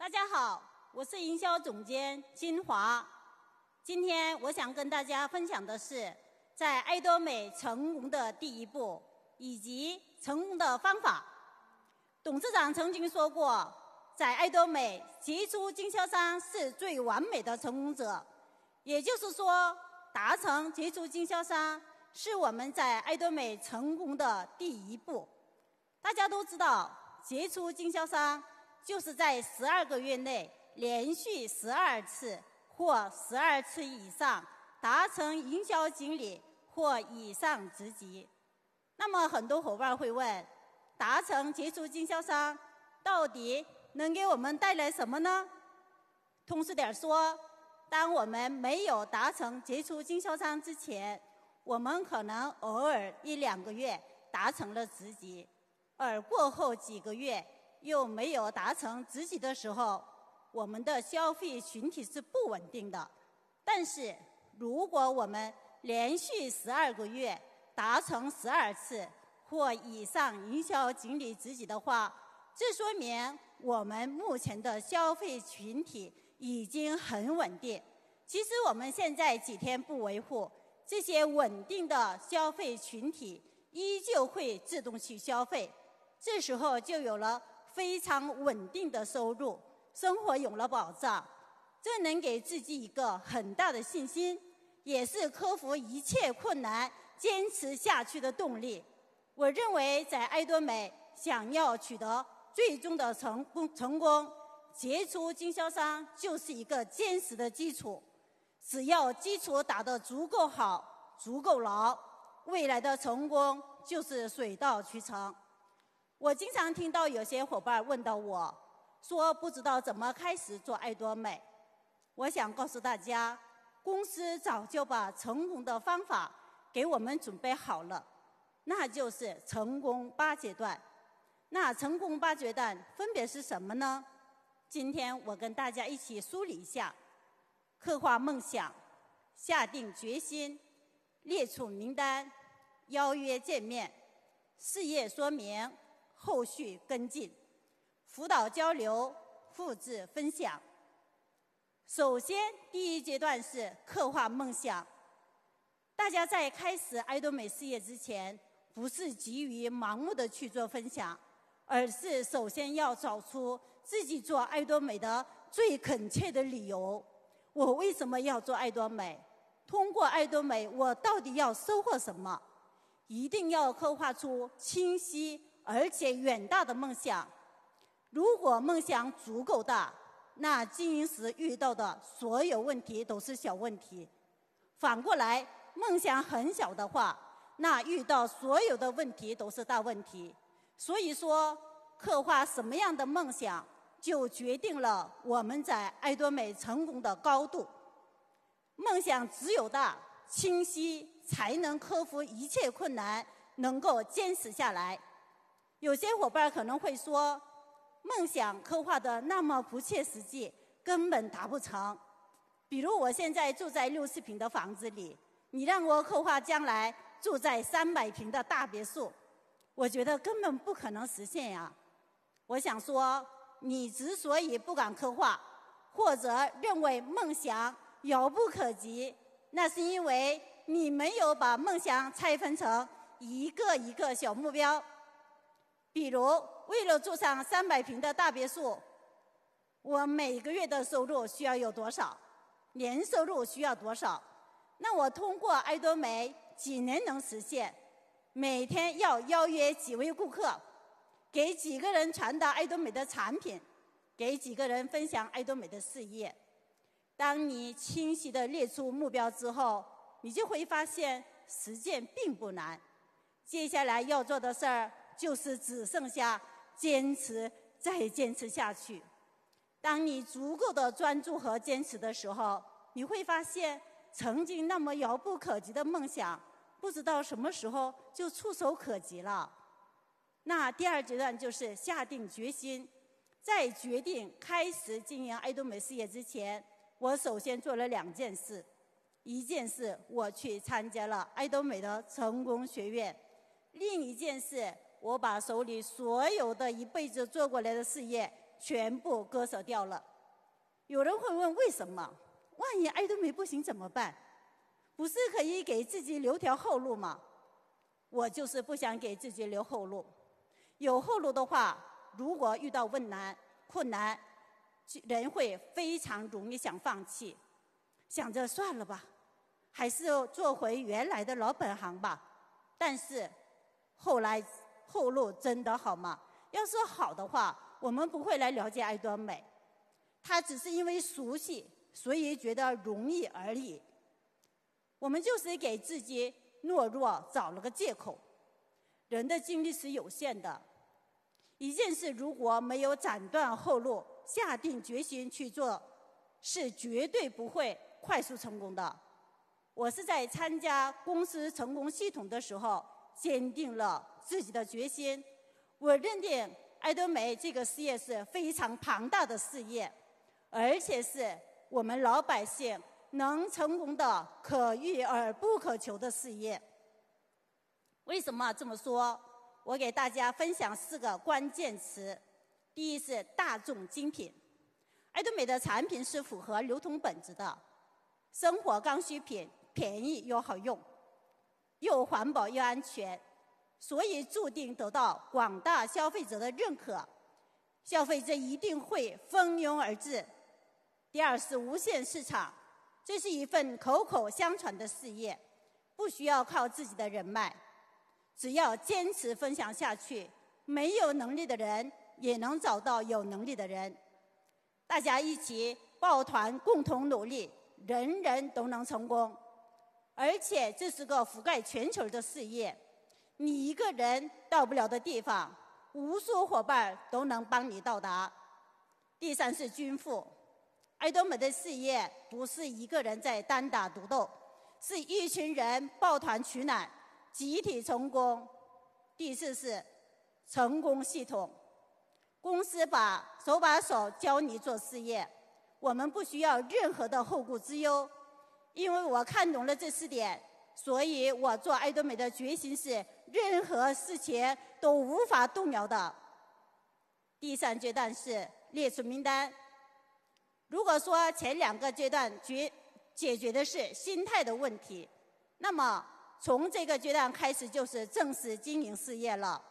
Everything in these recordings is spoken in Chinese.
大家好，我是营销总监金华。今天我想跟大家分享的是，在爱多美成功的第一步以及成功的方法。董事长曾经说过，在爱多美，杰出经销商是最完美的成功者。也就是说，达成杰出经销商是我们在爱多美成功的第一步。大家都知道，杰出经销商就是在十二个月内连续十二次或十二次以上达成营销经理或以上职级。那么，很多伙伴会问：达成杰出经销商到底能给我们带来什么呢？通俗点说，当我们没有达成杰出经销商之前，我们可能偶尔一两个月达成了职级。而过后几个月又没有达成自己的时候，我们的消费群体是不稳定的。但是，如果我们连续十二个月达成十二次或以上营销经理职级的话，这说明我们目前的消费群体已经很稳定。其实我们现在几天不维护，这些稳定的消费群体依旧会自动去消费。这时候就有了非常稳定的收入，生活有了保障，这能给自己一个很大的信心，也是克服一切困难、坚持下去的动力。我认为，在爱多美想要取得最终的成功，成功杰出经销商就是一个坚实的基础。只要基础打得足够好、足够牢，未来的成功就是水到渠成。我经常听到有些伙伴问到我，说不知道怎么开始做爱多美。我想告诉大家，公司早就把成功的方法给我们准备好了，那就是成功八阶段。那成功八阶段分别是什么呢？今天我跟大家一起梳理一下：刻画梦想、下定决心、列出名单、邀约见面、事业说明。后续跟进、辅导交流、复制分享。首先，第一阶段是刻画梦想。大家在开始爱多美事业之前，不是急于盲目的去做分享，而是首先要找出自己做爱多美的最恳切的理由。我为什么要做爱多美？通过爱多美，我到底要收获什么？一定要刻画出清晰。而且远大的梦想，如果梦想足够大，那经营时遇到的所有问题都是小问题；反过来，梦想很小的话，那遇到所有的问题都是大问题。所以说，刻画什么样的梦想，就决定了我们在爱多美成功的高度。梦想只有大、清晰，才能克服一切困难，能够坚持下来。有些伙伴可能会说，梦想刻画的那么不切实际，根本达不成。比如我现在住在六十平的房子里，你让我刻画将来住在三百平的大别墅，我觉得根本不可能实现呀。我想说，你之所以不敢刻画，或者认为梦想遥不可及，那是因为你没有把梦想拆分成一个一个小目标。比如，为了住上三百平的大别墅，我每个月的收入需要有多少？年收入需要多少？那我通过爱多美几年能实现？每天要邀约几位顾客，给几个人传达爱多美的产品，给几个人分享爱多美的事业。当你清晰的列出目标之后，你就会发现实践并不难。接下来要做的事儿。就是只剩下坚持，再坚持下去。当你足够的专注和坚持的时候，你会发现，曾经那么遥不可及的梦想，不知道什么时候就触手可及了。那第二阶段就是下定决心，在决定开始经营爱多美事业之前，我首先做了两件事。一件事，我去参加了爱多美的成功学院；另一件事。我把手里所有的一辈子做过来的事业全部割舍掉了。有人会问为什么？万一爱多美不行怎么办？不是可以给自己留条后路吗？我就是不想给自己留后路。有后路的话，如果遇到困难，困难，人会非常容易想放弃，想着算了吧，还是做回原来的老本行吧。但是后来后路真的好吗？要是好的话，我们不会来了解爱多美。他只是因为熟悉，所以觉得容易而已。我们就是给自己懦弱找了个借口。人的精力是有限的，一件事如果没有斩断后路，下定决心去做，是绝对不会快速成功的。我是在参加公司成功系统的时候，坚定了自己的决心。我认定爱多美这个事业是非常庞大的事业。而且是我们老百姓能成功的可遇而不可求的事业。为什么这么说？我给大家分享四个关键词。第一是大众精品，爱多美的产品是符合流通本质的，生活刚需品，便宜又好用，又环保又安全，所以注定得到广大消费者的认可，消费者一定会蜂拥而至。第二是无限市场，这是一份口口相传的事业，不需要靠自己的人脉，只要坚持分享下去，没有能力的人也能找到有能力的人，大家一起抱团共同努力，人人都能成功。而且这是个覆盖全球的事业，你一个人到不了的地方，无数伙伴都能帮你到达。第三是均富。爱多美的事业不是一个人在单打独斗，是一群人抱团取暖，集体成功。第四是成功系统，公司把手把手教你做事业，我们不需要任何的后顾之忧。因为我看懂了这四点，所以我做爱多美的决心是任何事情都无法动摇的。第三阶段是列出名单。如果说前两个阶段决解决的是心态的问题，那么从这个阶段开始就是正式经营事业了。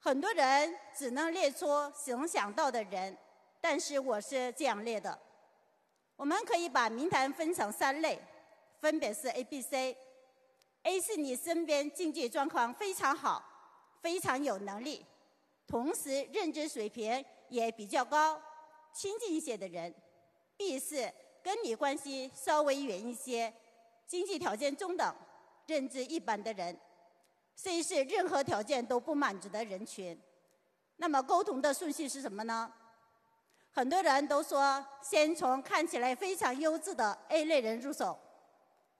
很多人只能列出能想到的人，但是我是这样列的：我们可以把名单分成三类，分别是 A、B、C。A 是你身边经济状况非常好、非常有能力，同时认知水平也比较高。亲近一些的人，B 是跟你关系稍微远一些，经济条件中等、认知一般的人，C 是任何条件都不满足的人群。那么沟通的顺序是什么呢？很多人都说先从看起来非常优质的 A 类人入手，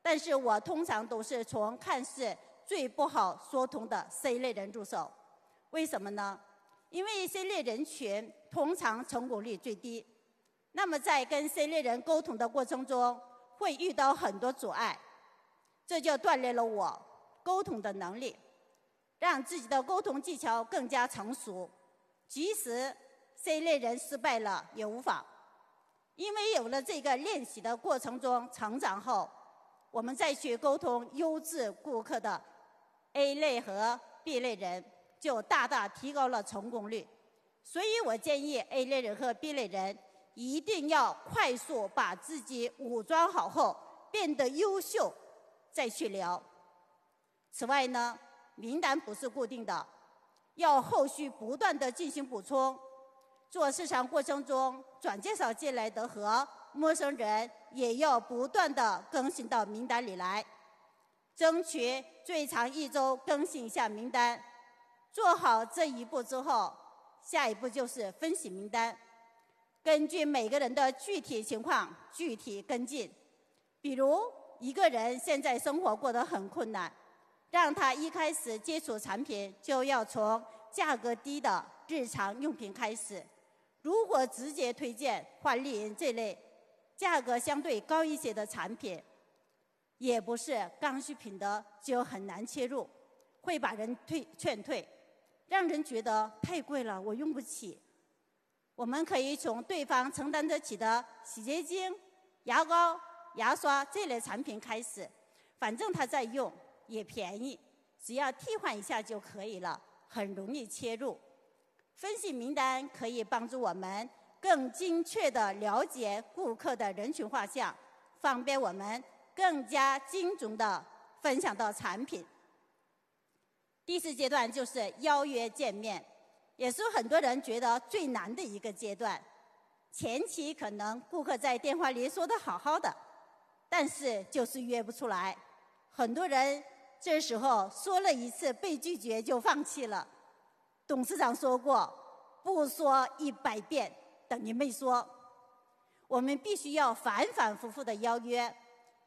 但是我通常都是从看似最不好说通的 C 类人入手。为什么呢？因为 C 类人群通常成功率最低，那么在跟 C 类人沟通的过程中，会遇到很多阻碍，这就锻炼了我沟通的能力，让自己的沟通技巧更加成熟。即使 C 类人失败了也无妨，因为有了这个练习的过程中成长后，我们再去沟通优质顾客的 A 类和 B 类人。就大大提高了成功率，所以我建议 A 类人和 B 类人一定要快速把自己武装好后变得优秀，再去聊。此外呢，名单不是固定的，要后续不断的进行补充。做市场过程中，转介绍进来的和陌生人也要不断的更新到名单里来，争取最长一周更新一下名单。做好这一步之后，下一步就是分析名单，根据每个人的具体情况具体跟进。比如一个人现在生活过得很困难，让他一开始接触产品就要从价格低的日常用品开始。如果直接推荐焕丽银这类价格相对高一些的产品，也不是刚需品的，就很难切入，会把人退劝退。让人觉得太贵了，我用不起。我们可以从对方承担得起的洗洁精、牙膏、牙刷这类产品开始，反正他在用，也便宜，只要替换一下就可以了，很容易切入。分析名单可以帮助我们更精确地了解顾客的人群画像，方便我们更加精准地分享到产品。第四阶段就是邀约见面，也是很多人觉得最难的一个阶段。前期可能顾客在电话里说的好好的，但是就是约不出来。很多人这时候说了一次被拒绝就放弃了。董事长说过，不说一百遍等于没说。我们必须要反反复复的邀约，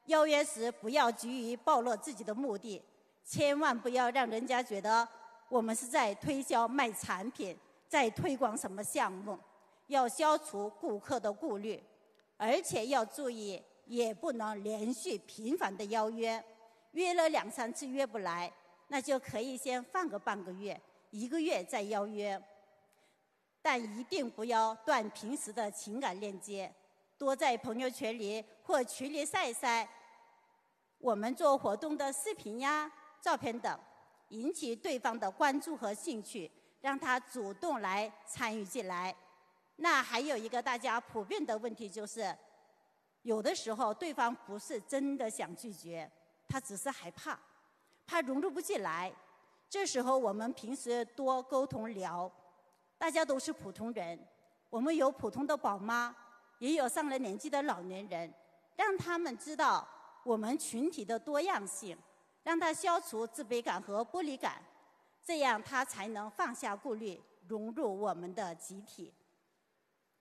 邀约时不要急于暴露自己的目的。千万不要让人家觉得我们是在推销卖产品，在推广什么项目，要消除顾客的顾虑，而且要注意，也不能连续频繁的邀约，约了两三次约不来，那就可以先放个半个月、一个月再邀约，但一定不要断平时的情感链接，多在朋友圈里或群里晒晒我们做活动的视频呀。照片等，引起对方的关注和兴趣，让他主动来参与进来。那还有一个大家普遍的问题就是，有的时候对方不是真的想拒绝，他只是害怕，怕融入不进来。这时候我们平时多沟通聊，大家都是普通人，我们有普通的宝妈，也有上了年纪的老年人，让他们知道我们群体的多样性。让他消除自卑感和玻璃感，这样他才能放下顾虑，融入我们的集体。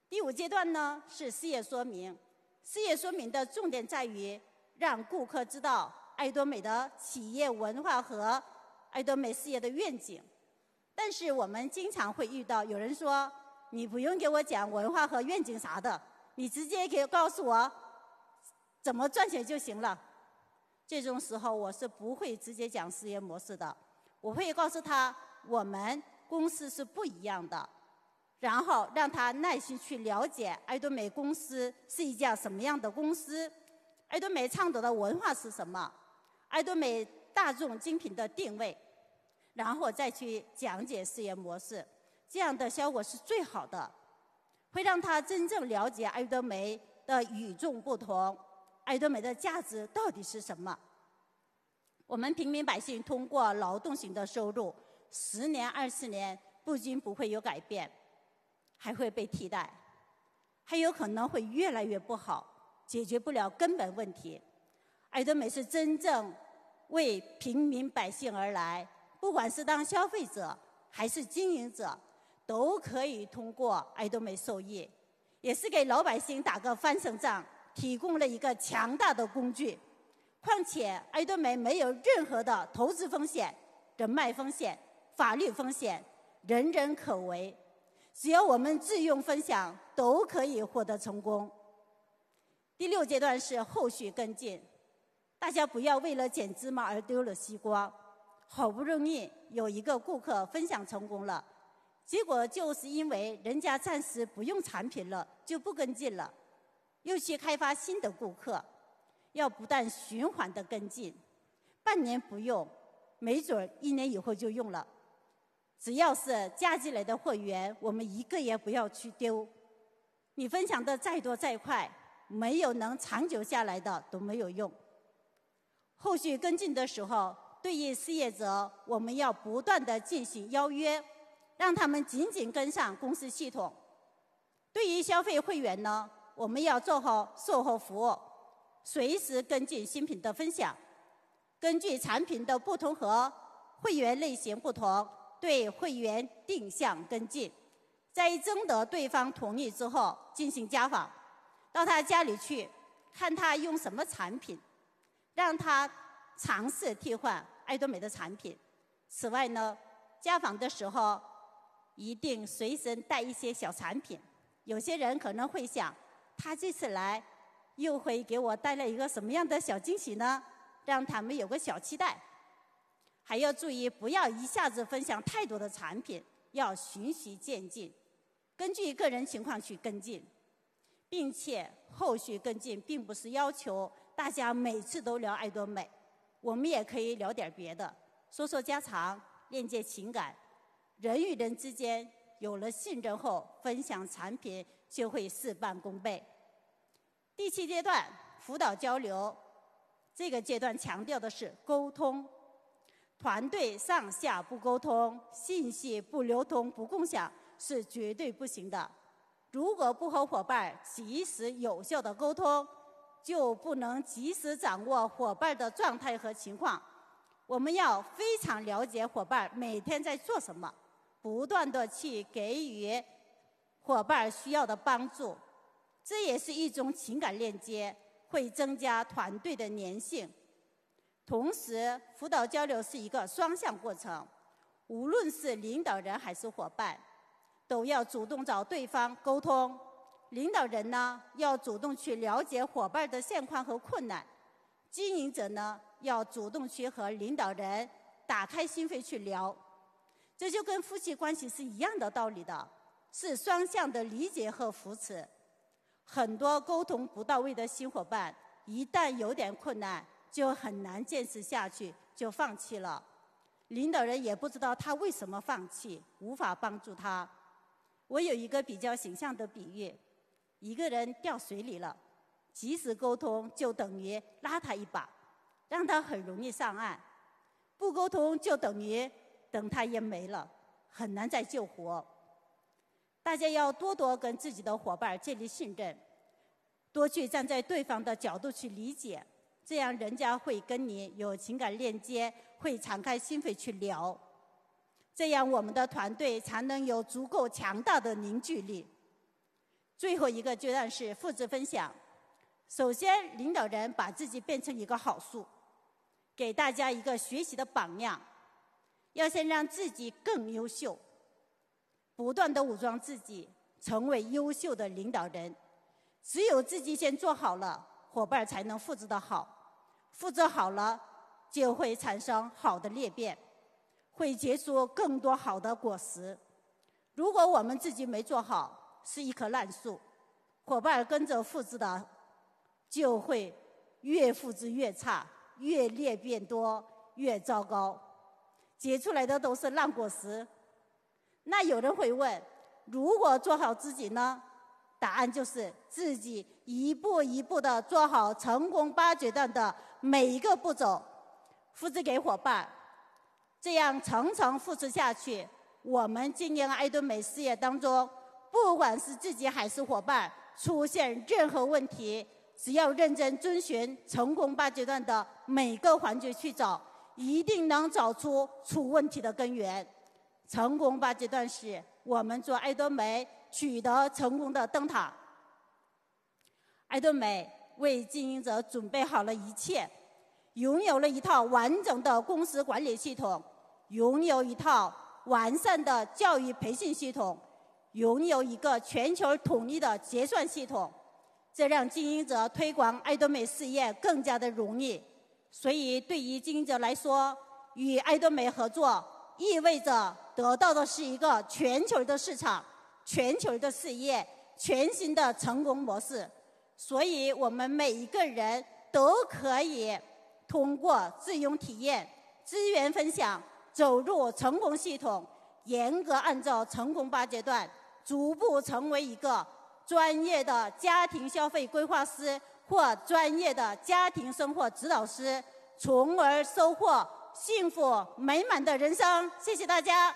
第五阶段呢是事业说明，事业说明的重点在于让顾客知道爱多美的企业文化和爱多美事业的愿景。但是我们经常会遇到有人说：“你不用给我讲文化和愿景啥的，你直接给告诉我怎么赚钱就行了。”这种时候，我是不会直接讲事业模式的，我会告诉他我们公司是不一样的，然后让他耐心去了解爱多美公司是一家什么样的公司，爱多美倡导的文化是什么，爱多美大众精品的定位，然后再去讲解事业模式，这样的效果是最好的，会让他真正了解爱多美的与众不同。爱多美的价值到底是什么？我们平民百姓通过劳动型的收入，十年、二十年不仅不会有改变，还会被替代，还有可能会越来越不好，解决不了根本问题。爱多美是真正为平民百姓而来，不管是当消费者还是经营者，都可以通过爱多美受益，也是给老百姓打个翻身仗。提供了一个强大的工具，况且爱多美没有任何的投资风险、人脉风险、法律风险，人人可为。只要我们自用分享，都可以获得成功。第六阶段是后续跟进，大家不要为了捡芝麻而丢了西瓜。好不容易有一个顾客分享成功了，结果就是因为人家暂时不用产品了，就不跟进了。又去开发新的顾客，要不断循环的跟进，半年不用，没准一年以后就用了。只要是加进来的会员，我们一个也不要去丢。你分享的再多再快，没有能长久下来的都没有用。后续跟进的时候，对于失业者，我们要不断的进行邀约，让他们紧紧跟上公司系统。对于消费会员呢？我们要做好售后服务，随时跟进新品的分享，根据产品的不同和会员类型不同，对会员定向跟进，在征得对方同意之后进行家访，到他家里去看他用什么产品，让他尝试替换爱多美的产品。此外呢，家访的时候一定随身带一些小产品。有些人可能会想。他这次来，又会给我带来一个什么样的小惊喜呢？让他们有个小期待。还要注意，不要一下子分享太多的产品，要循序渐进，根据个人情况去跟进，并且后续跟进并不是要求大家每次都聊爱多美，我们也可以聊点别的，说说家常，链接情感。人与人之间有了信任后，分享产品就会事半功倍。第七阶段辅导交流，这个阶段强调的是沟通。团队上下不沟通，信息不流通、不共享是绝对不行的。如果不和伙伴及时有效的沟通，就不能及时掌握伙伴的状态和情况。我们要非常了解伙伴每天在做什么，不断的去给予伙伴需要的帮助，这也是一种情感链接，会增加团队的粘性。同时，辅导交流是一个双向过程，无论是领导人还是伙伴，都要主动找对方沟通。领导人呢，要主动去了解伙伴的现况和困难；经营者呢，要主动去和领导人打开心扉去聊。这就跟夫妻关系是一样的道理的，是双向的理解和扶持。很多沟通不到位的新伙伴，一旦有点困难，就很难坚持下去，就放弃了。领导人也不知道他为什么放弃，无法帮助他。我有一个比较形象的比喻：一个人掉水里了，及时沟通就等于拉他一把，让他很容易上岸；不沟通就等于等他淹没了，很难再救活。大家要多多跟自己的伙伴建立信任，多去站在对方的角度去理解。这样，人家会跟你有情感链接，会敞开心扉去聊。这样，我们的团队才能有足够强大的凝聚力。最后一个阶段是复制分享。首先，领导人把自己变成一个好树，给大家一个学习的榜样。要先让自己更优秀，不断的武装自己，成为优秀的领导人。只有自己先做好了，伙伴才能复制的好。复制好了，就会产生好的裂变，会结出更多好的果实。如果我们自己没做好，是一棵烂树，伙伴跟着复制的，就会越复制越差，越裂变多，越糟糕，结出来的都是烂果实。那有人会问：如果做好自己呢？答案就是自己一步一步的做好成功八阶段的每一个步骤，复制给伙伴，这样层层复制下去，我们经营爱多美事业当中，不管是自己还是伙伴，出现任何问题，只要认真遵循成功八阶段的每个环节去找，一定能找出出问题的根源。成功八阶段是我们做爱多美。取得成功的灯塔，爱多美为经营者准备好了一切，拥有了一套完整的公司管理系统，拥有一套完善的教育培训系统，拥有一个全球统一的结算系统，这让经营者推广爱多美事业更加的容易。所以，对于经营者来说，与爱多美合作意味着得到的是一个全球的市场。全球的事业，全新的成功模式，所以我们每一个人都可以通过自用体验、资源分享，走入成功系统，严格按照成功八阶段，逐步成为一个专业的家庭消费规划师或专业的家庭生活指导师，从而收获幸福美满的人生。谢谢大家。